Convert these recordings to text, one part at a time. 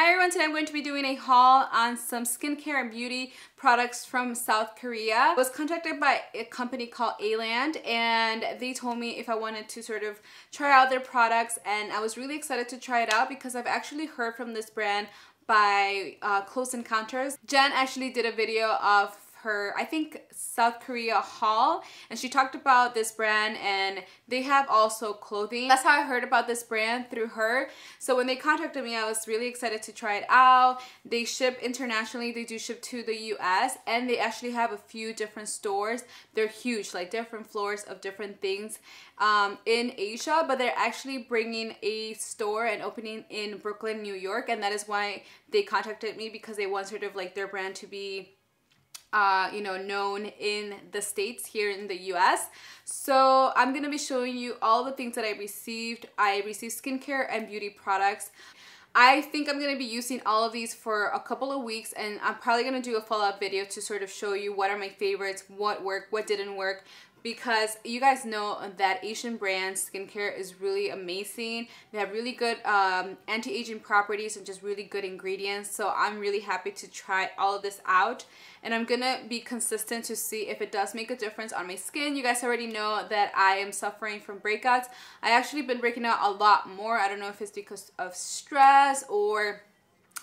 Hi everyone, today I'm going to be doing a haul on some skincare and beauty products from South Korea. I was contacted by a company called Aland and they told me if I wanted to sort of try out their products and I was really excited to try it out because I've actually heard from this brand by uh, Clothes Encounters. Jen actually did a video of her, I think, South Korea haul and she talked about this brand and they have also clothing. That's how I heard about this brand through her. So when they contacted me, I was really excited to try it out. They ship internationally. They do ship to the US and they actually have a few different stores. They're huge, like different floors of different things um, in Asia, but they're actually bringing a store and opening in Brooklyn, New York. And that is why they contacted me because they want sort of like their brand to be uh, you know, known in the States here in the US. So I'm to be showing you all the things that I received. I received skincare and beauty products. I think I'm going to be using all of these for a couple of weeks and I'm probably going to do a follow-up video to sort of show you what are my favorites, what worked, what didn't work, because you guys know that Asian brand skincare is really amazing. They have really good um, anti-aging properties and just really good ingredients. So I'm really happy to try all of this out. And I'm going to be consistent to see if it does make a difference on my skin. You guys already know that I am suffering from breakouts. I actually been breaking out a lot more. I don't know if it's because of stress or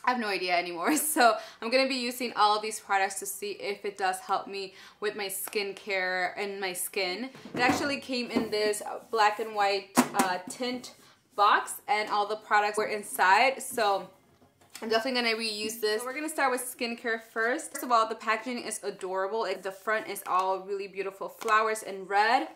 I have no idea anymore. So I'm going to be using all of these products to see if it does help me with my skincare and my skin. It actually came in this black and white uh, tint box and all the products were inside. So I'm definitely to reuse this. So we're to start with skincare first. First of all, the packaging is adorable. Like the front is all really beautiful flowers in red.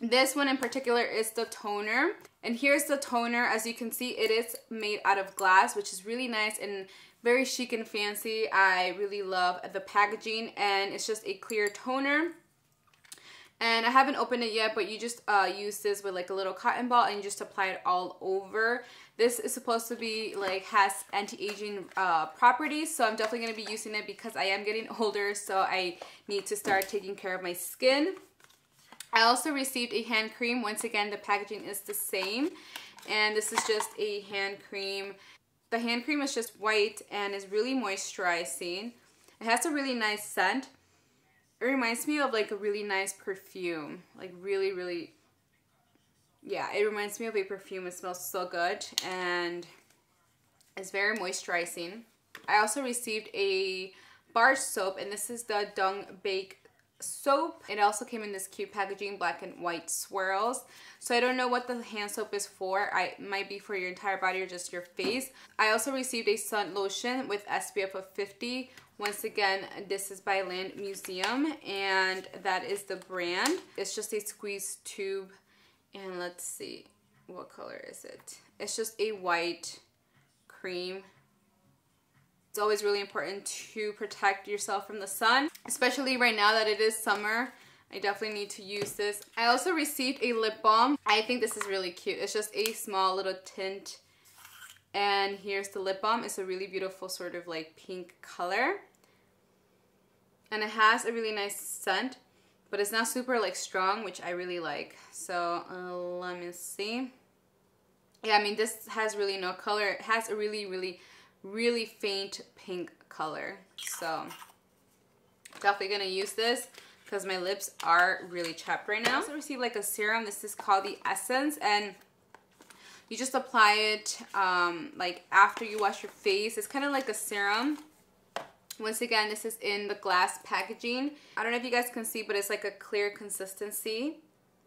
This one in particular is the toner. And here's the toner. As you can see, it is made out of glass, which is really nice and very chic and fancy. I really love the packaging and it's just a clear toner. And I haven't opened it yet, but you just uh, use this with like a little cotton ball and you just apply it all over. This is supposed to be like has anti-aging uh, properties, so I'm definitely going to be using it because I am getting older, so I need to start taking care of my skin. I also received a hand cream. Once again, the packaging is the same. And this is just a hand cream. The hand cream is just white and is really moisturizing. It has a really nice scent. It reminds me of like a really nice perfume. Like really, really, yeah, it reminds me of a perfume. It smells so good and it's very moisturizing. I also received a bar soap and this is the Dung Bake soap. It also came in this cute packaging, black and white swirls. So I don't know what the hand soap is for. I might be for your entire body or just your face. I also received a sun lotion with SPF of 50. Once again, this is by Land Museum and that is the brand. It's just a squeeze tube and let's see, what color is it? It's just a white cream it's always really important to protect yourself from the sun, especially right now that it is summer. I definitely need to use this. I also received a lip balm. I think this is really cute. It's just a small little tint. And here's the lip balm. It's a really beautiful sort of like pink color. And it has a really nice scent, but it's not super like strong, which I really like. So uh, let me see. Yeah, I mean, this has really no color. It has a really, really really faint pink color. So definitely gonna use this because my lips are really chapped right now. I also received like a serum. This is called the Essence and you just apply it um, like after you wash your face. It's kind of like a serum. Once again, this is in the glass packaging. I don't know if you guys can see, but it's like a clear consistency.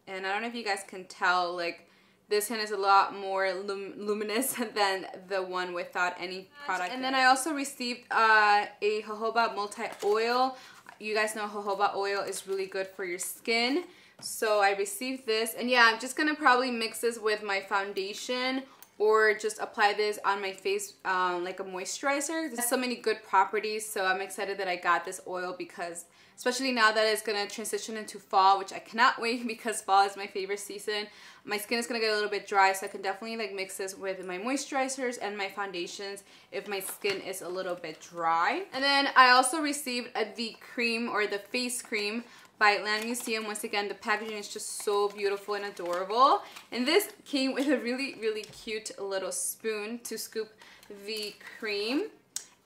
And I don't know if you guys can tell, like this hand is a lot more lum luminous than the one without any product. And then I also received uh, a jojoba multi-oil. You guys know jojoba oil is really good for your skin. So I received this. And yeah, I'm just going to probably mix this with my foundation or just apply this on my face um, like a moisturizer. There's so many good properties, so I'm excited that I got this oil because especially now that it's going to transition into fall, which I cannot wait because fall is my favorite season. My skin is going to get a little bit dry, so I can definitely like mix this with my moisturizers and my foundations if my skin is a little bit dry. And then I also received the cream or the face cream by Atlanta Museum. Once again, the packaging is just so beautiful and adorable. And this came with a really, really cute little spoon to scoop the cream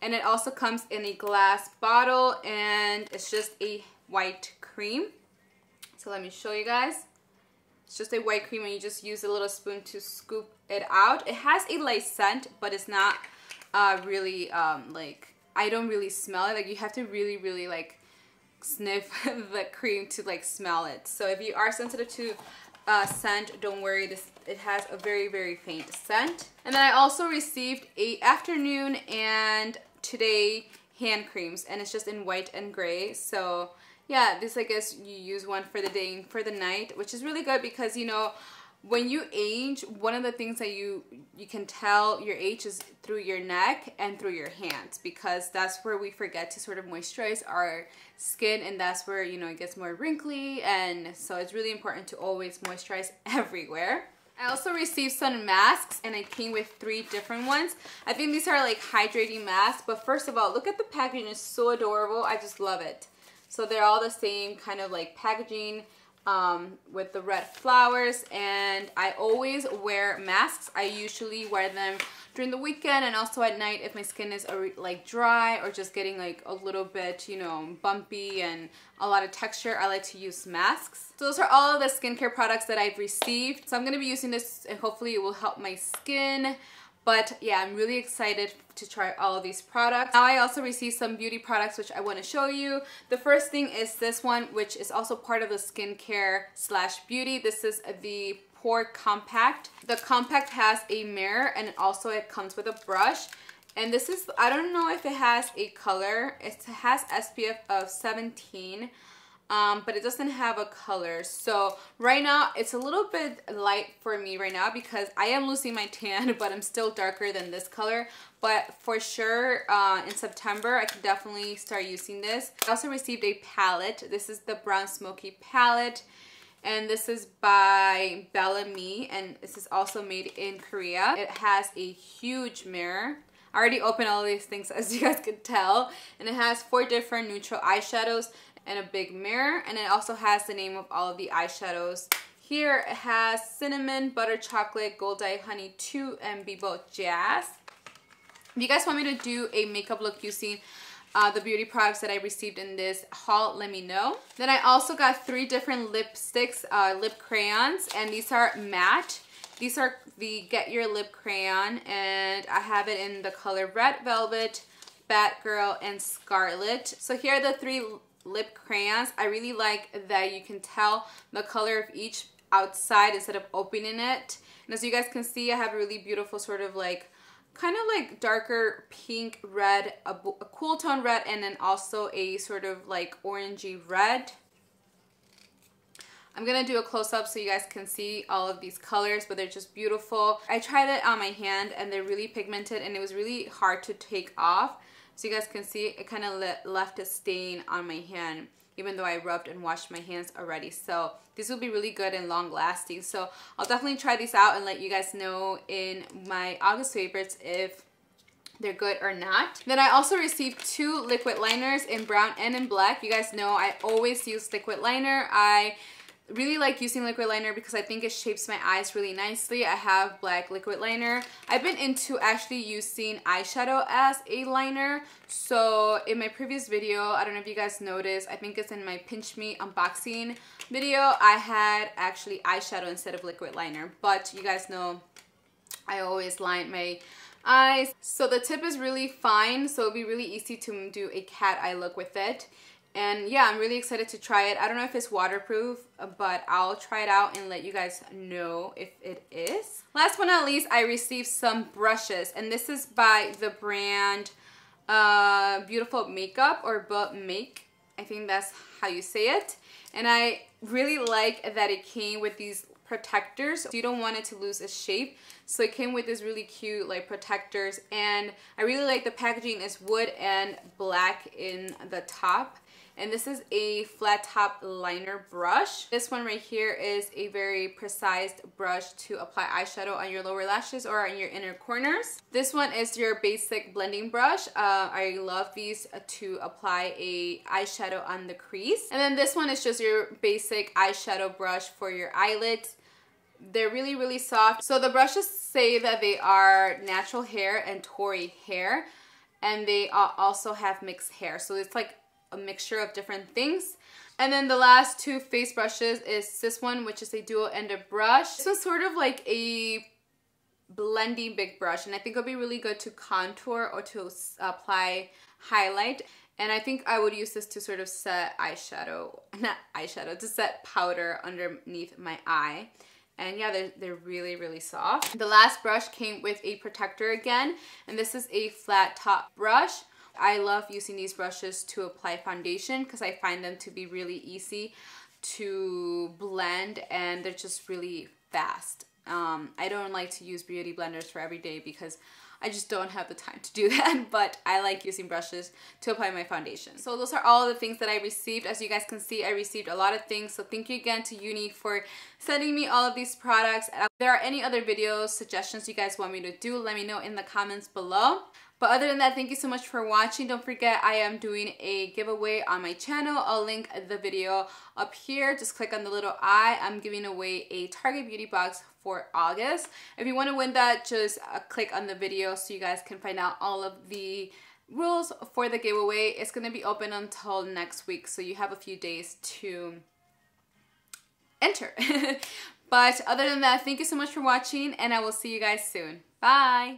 and it also comes in a glass bottle and it's just a white cream. So let me show you guys. It's just a white cream and you just use a little spoon to scoop it out. It has a light scent, but it's not uh, really um, like, I don't really smell it. Like you have to really, really like sniff the cream to like smell it. So if you are sensitive to uh, scent, don't worry. This It has a very, very faint scent. And then I also received a afternoon and today hand creams and it's just in white and gray. So yeah, this I guess you use one for the day and for the night, which is really good because you know, when you age, one of the things that you you can tell your age is through your neck and through your hands because that's where we forget to sort of moisturize our skin and that's where you know it gets more wrinkly and so it's really important to always moisturize everywhere. I also received some masks and I came with three different ones. I think these are like hydrating masks but first of all look at the packaging it's so adorable I just love it. So they're all the same kind of like packaging um, with the red flowers and I always wear masks. I usually wear them during the weekend and also at night if my skin is like dry or just getting like a little bit you know bumpy and a lot of texture I like to use masks. So those are all of the skincare products that I've received. So I'm gonna be using this and hopefully it will help my skin but yeah, I'm really excited to try all of these products. Now I also received some beauty products which I want to show you. The first thing is this one which is also part of the skincare slash beauty. This is the Pore Compact. The compact has a mirror and also it comes with a brush. And this is, I don't know if it has a color. It has SPF of 17 um, but it doesn't have a color. So right now it's a little bit light for me right now because I am losing my tan, but I'm still darker than this color. But for sure uh, in September, I can definitely start using this. I also received a palette. This is the Brown Smoky palette. And this is by Bella Me, and this is also made in Korea. It has a huge mirror. I already opened all these things as you guys can tell. And it has four different neutral eyeshadows and a big mirror. And it also has the name of all of the eyeshadows. Here it has Cinnamon, Butter Chocolate, Gold Eye Honey 2, and Bebo Jazz. If you guys want me to do a makeup look using uh, the beauty products that I received in this haul, let me know. Then I also got three different lipsticks, uh, lip crayons, and these are matte. These are the Get Your Lip Crayon, and I have it in the color Red Velvet, Batgirl, and Scarlet. So here are the three lip crayons. I really like that you can tell the color of each outside instead of opening it. And as you guys can see, I have a really beautiful sort of like kind of like darker pink red, a, a cool tone red, and then also a sort of like orangey red. I'm going to do a close-up so you guys can see all of these colors, but they're just beautiful. I tried it on my hand and they're really pigmented and it was really hard to take off. So you guys can see it kind of le left a stain on my hand even though I rubbed and washed my hands already. So this will be really good and long lasting. So I'll definitely try these out and let you guys know in my August favorites if they're good or not. Then I also received two liquid liners in brown and in black. You guys know I always use liquid liner. I really like using liquid liner because I think it shapes my eyes really nicely. I have black liquid liner. I've been into actually using eyeshadow as a liner. So in my previous video, I don't know if you guys noticed, I think it's in my Pinch Me unboxing video, I had actually eyeshadow instead of liquid liner. But you guys know I always line my eyes. So the tip is really fine, so it'll be really easy to do a cat eye look with it. And yeah, I'm really excited to try it. I don't know if it's waterproof, but I'll try it out and let you guys know if it is. Last but not least, I received some brushes. And this is by the brand uh, Beautiful Makeup or But Make. I think that's how you say it. And I really like that it came with these protectors so you don't want it to lose its shape so it came with these really cute like protectors and I really like the packaging It's wood and black in the top and this is a flat top liner brush. This one right here is a very precise brush to apply eyeshadow on your lower lashes or on your inner corners. This one is your basic blending brush. Uh, I love these to apply a eyeshadow on the crease. And then this one is just your basic eyeshadow brush for your eyelids They're really, really soft. So the brushes say that they are natural hair and Toray hair. And they also have mixed hair. So it's like a mixture of different things. And then the last two face brushes is this one, which is a dual ended brush. This one's sort of like a blending big brush. And I think it'll be really good to contour or to apply highlight. And I think I would use this to sort of set eyeshadow, not eyeshadow, to set powder underneath my eye. And yeah, they're, they're really, really soft. The last brush came with a protector again, and this is a flat top brush. I love using these brushes to apply foundation because I find them to be really easy to blend and they're just really fast. Um, I don't like to use beauty blenders for every day because I just don't have the time to do that, but I like using brushes to apply my foundation. So those are all the things that I received. As you guys can see, I received a lot of things. So thank you again to Younique for sending me all of these products. If there are any other videos, suggestions you guys want me to do, let me know in the comments below. But other than that, thank you so much for watching. Don't forget, I am doing a giveaway on my channel. I'll link the video up here. Just click on the little eye. I'm giving away a Target Beauty Box for August. If you want to win that, just uh, click on the video so you guys can find out all of the rules for the giveaway. It's going to be open until next week, so you have a few days to enter. but other than that, thank you so much for watching, and I will see you guys soon. Bye!